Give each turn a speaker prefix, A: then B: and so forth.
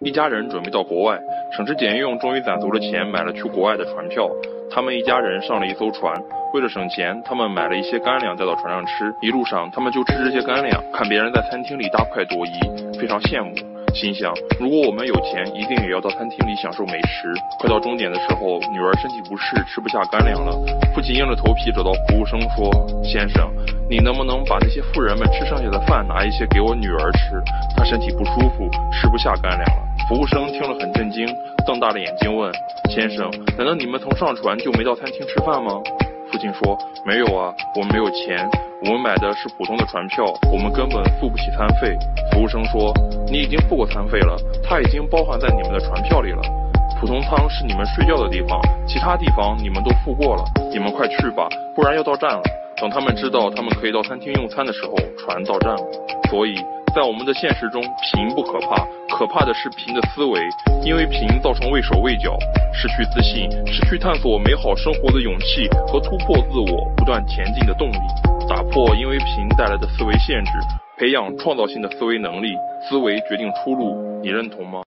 A: 一家人准备到国外，省吃俭用，终于攒足了钱，买了去国外的船票。他们一家人上了一艘船，为了省钱，他们买了一些干粮带到船上吃。一路上，他们就吃这些干粮，看别人在餐厅里大快朵颐，非常羡慕。心想，如果我们有钱，一定也要到餐厅里享受美食。快到终点的时候，女儿身体不适，吃不下干粮了。父亲硬着头皮找到服务生说：“先生，你能不能把那些富人们吃剩下的饭拿一些给我女儿吃？她身体不舒服，吃不下干粮了。”服务生听了很震惊，瞪大了眼睛问：“先生，难道你们从上船就没到餐厅吃饭吗？”父亲说：“没有啊，我们没有钱，我们买的是普通的船票，我们根本付不起餐费。”服务生说：“你已经付过餐费了，它已经包含在你们的船票里了。普通舱是你们睡觉的地方，其他地方你们都付过了。你们快去吧，不然要到站了。”等他们知道他们可以到餐厅用餐的时候，船到站了。所以在我们的现实中，贫不可怕，可怕的是贫的思维，因为贫造成畏手畏脚，失去自信，失去探索美好生活的勇气和突破自我、不断前进的动力。打破因为贫带来的思维限制，培养创造性的思维能力。思维决定出路，你认同吗？